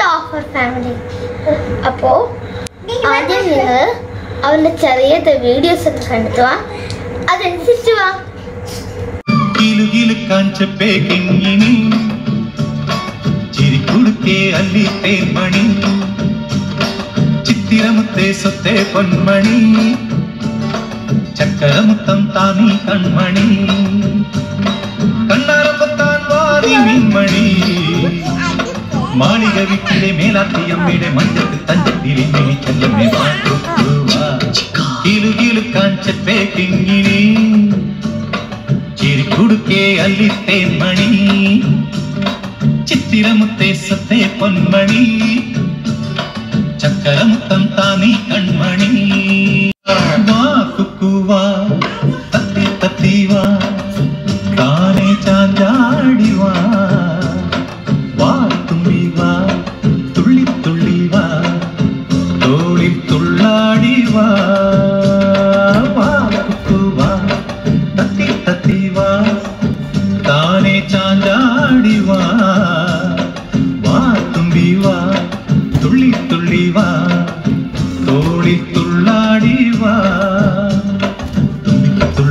the gunda of our family അപ്പോ ആദ്യം നിങ്ങൾ അവന്റെ ചെറിയ വീഡിയോസ് ഒക്കെ കണ്ടെത്തുക അതനുസരിച്ച് വാ കിലുകിലുക്കാൻ ചെപ്പേക്കിങ്ങിനി ചിരിക്കുടുക്കേ അല്ലി തേൻമണി ചിത്തിരമുത്തേ സൊത്തേ പൊന്മണി ചക്കരമുത്തം താനീ കൺമണി കണ്ണാരപ്പത്താൻ വാരി மாளிக வீட்டிலே மேலாத்தி அம்மிடே மஞ்சத்து தஞ்சத்திலே மேலே செல்லமே கிலு கிலு காஞ்சப்பே கிங்கினி சிறு குடுக்கே அல்லித்தே மணி. சித்திரமுத்தே சத்தே பொன்மணி. சக்கரமுத்தம் தானே கண்மணி. வா குக்குவா தத்தி தத்தி வா. தானே சாஞ்சாடி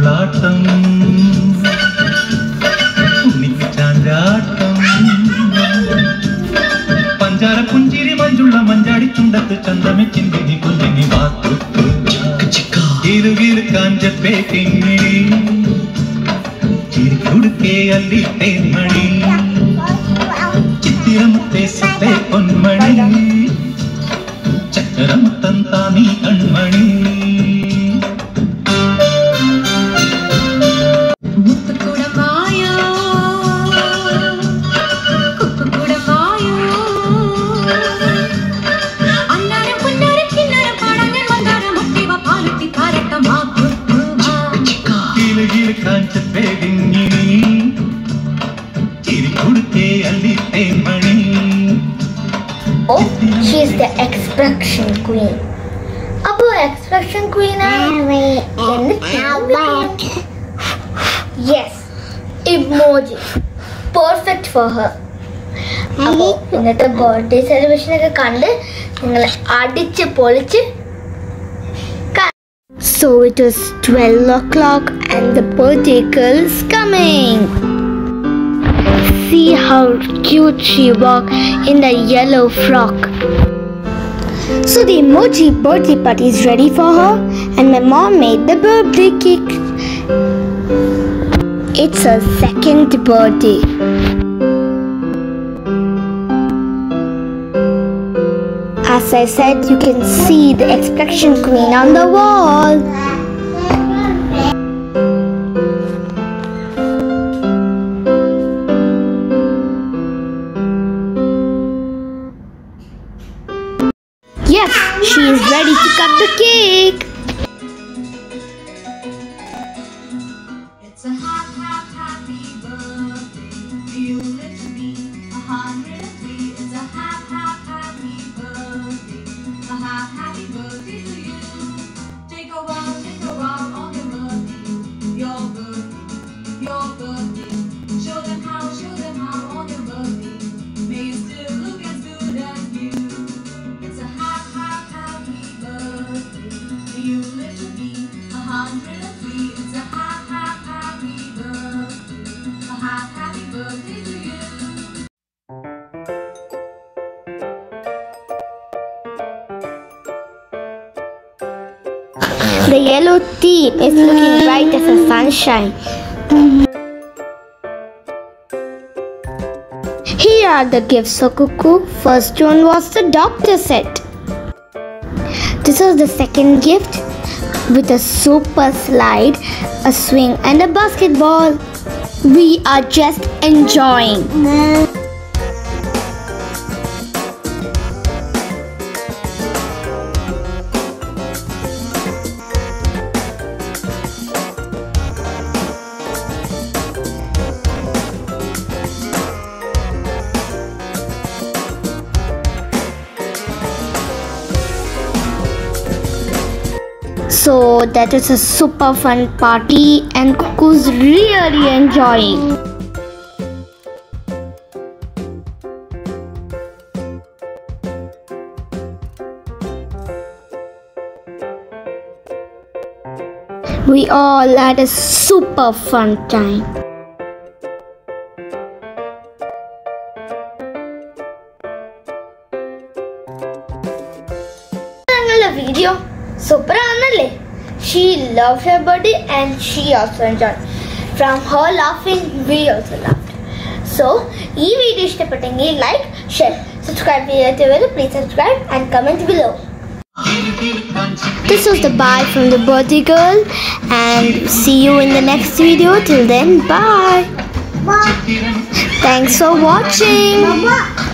உள்ளாட்டம். உனிக்கு சாஞ்சாட்டம் பஞ்சார புஞ்சிரி மஞ்சுள்ள மஞ்சாடி துண்டத்து சந்தமே சிந்தினி கொஞ்சினி வாத்து இருவிரு காஞ்ச பேட்டிங்கிடி சிறு குடுக்கே அள்ளி தேன்மணி. Oh, she's the expression queen. അപ്പോ expression queen yes emoji perfect for her അപ്പോ ഇന്നത്തെ ബർത്ത്ഡേ സെലിബ്രേഷൻ ഒക്കെ കണ്ട് നിങ്ങൾ അടിച്ച് പൊളിച്ച് So it is 12 o'clock and the birthday girl is coming. See how cute she walked in the yellow frock. So the emoji birthday party is ready for her, and my mom made the birthday cake. It's her second birthday. As I said, you can see the expression queen on the wall. Yes, she is ready to cut the cake. The yellow theme is looking bright as the sunshine. Here are the gifts for Cuckoo. First one was the doctor set. This was the second gift with a super slide, a swing, and a basketball. We are just enjoying. Mm. So that is a super fun party and Cuckoo's really enjoying. We all had a super fun time. Video super ആണല്ലേ she love her birthday and she also enjoy from her laughing we also laugh so ഈ video ഇഷ്ടപ്പെട്ടെങ്കിൽ like share subscribe ചെയ്യാത്തവർ please subscribe and comment below This was the bye from the birthday girl and see you in the next video. Till then, bye. Thanks for watching.